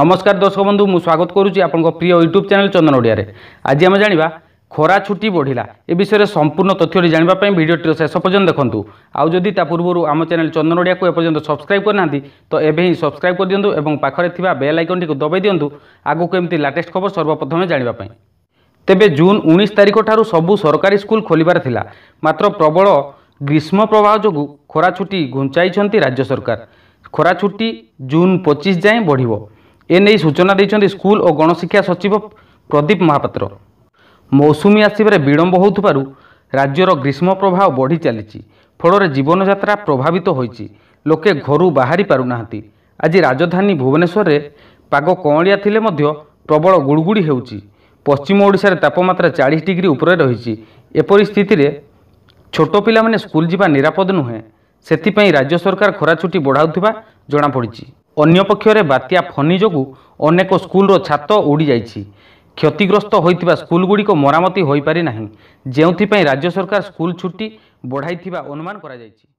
নমস্কার দর্শক বন্ধু মু স্বাগত করুছি আপনার প্রিয় ইউট্যুব চ্যানেল চন্দন ওড়িয়ার আজ আমি জাঁয়া খরা ছুটি বড়া এ বিষয়ে সম্পূর্ণ তথ্যটি জাঁয়া ভিডিওটির শেষ পর্যন্ত দেখুন আদি তা পূর্ব আম চ্যানেল চন্দন ওড়িয়া এপর্যন্ত সবসক্রাইব করে না তো এবে হি সবসক্রাইব করে দিও এবং পাখে থাকা বেল আইকনটি দবাই দিও আগুক এমতি লাটেস্ট খবর সর্বপ্রথমে জাঁয়া তেবে জুন উনিশ তারিখ ঠার সবু সরকারি স্কুল খোলবার লা মাত্র প্রবল গ্রীষ্ম প্রবাহ যোগ খরা ছুটি ঘুঞ্চাইছেন রাজ্য সরকার খরা ছুটি জুন পঁচিশ যায় বড় এনে সূচনা দিয়েছেন স্কুল ও গণশিক্ষা সচিব প্রদীপ মহাপাত্র মৌসুমী আসবার বিলম্ব হওয়ার রাজ্যর গ্রীষ্ম প্রবাহ বড়ি চালিছি ফলরে জীবনযাত্রা প্রভাবিত হয়েছে লোকে ঘরু বাহারি পারুনা আজি রাজধানী ভুবনেশ্বরের পাগ কঁলিয়া লে প্রবল গুড়গুড়ি হেউচি পশ্চিম ওড়িশার তাপমাত্রা চাশ ডিগ্রি উপরে রয়েছে এপরি স্থিতিরে ছোট পিলামানে স্কুল যা নিরাপদ নুহে সেপাই রাজ্য সরকার খরা ছুটি বড়াও জনাপড়ি ଅନ୍ୟପକ୍ଷରେ ବାତ୍ୟା ଫନି ଯୋଗୁଁ ଅନେକ ସ୍କୁଲର ଛାତ ଉଡ଼ିଯାଇଛି କ୍ଷତିଗ୍ରସ୍ତ ହୋଇଥିବା ସ୍କୁଲଗୁଡ଼ିକ ମରାମତି ହୋଇପାରି ନାହିଁ ଯେଉଁଥିପାଇଁ ରାଜ୍ୟ ସରକାର ସ୍କୁଲ ଛୁଟି ବଢ଼ାଇଥିବା ଅନୁମାନ କରାଯାଇଛି